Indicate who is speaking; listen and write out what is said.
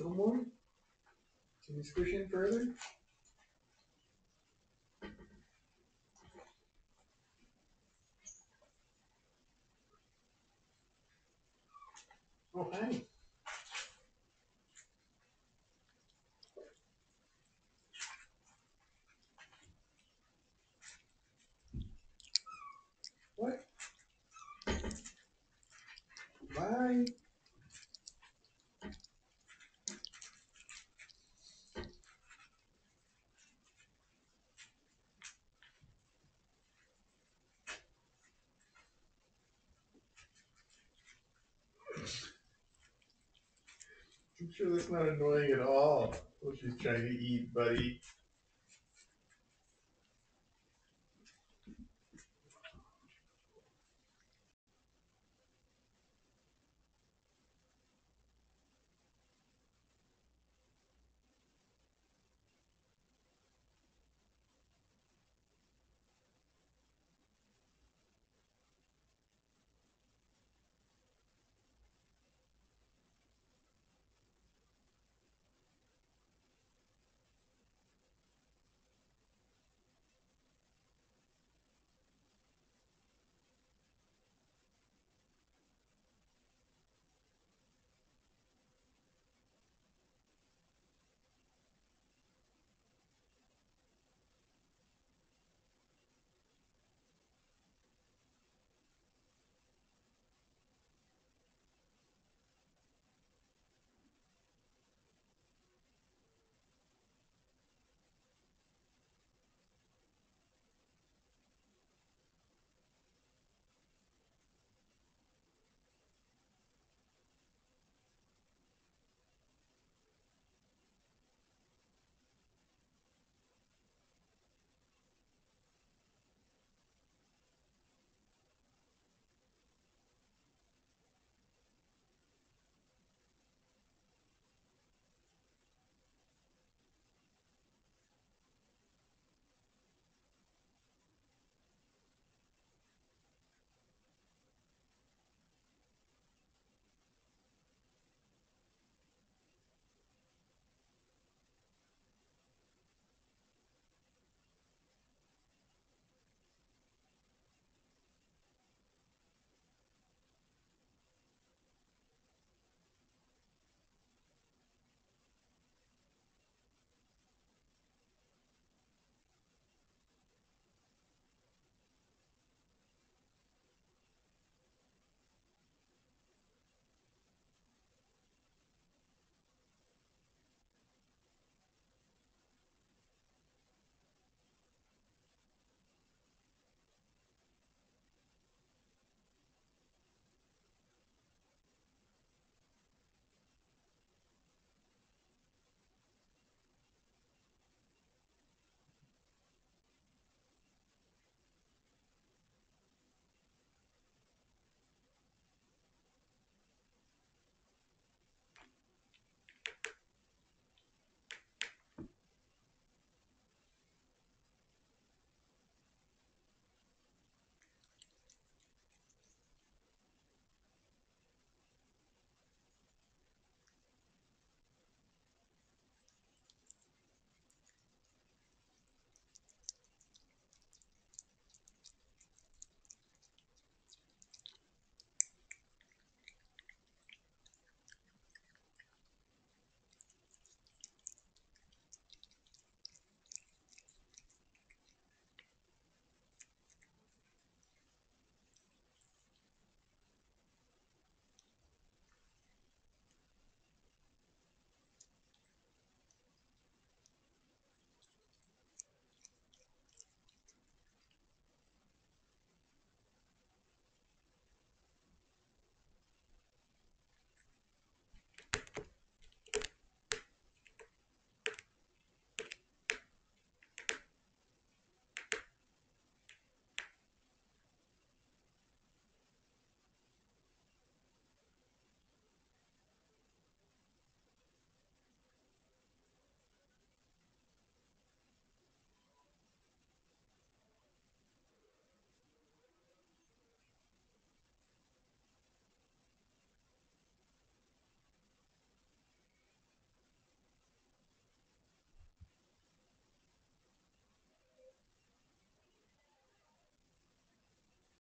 Speaker 1: little more? Can you squish in further? Oh, hi. What? Bye. I'm sure that's not annoying at all. What she's trying to eat, buddy.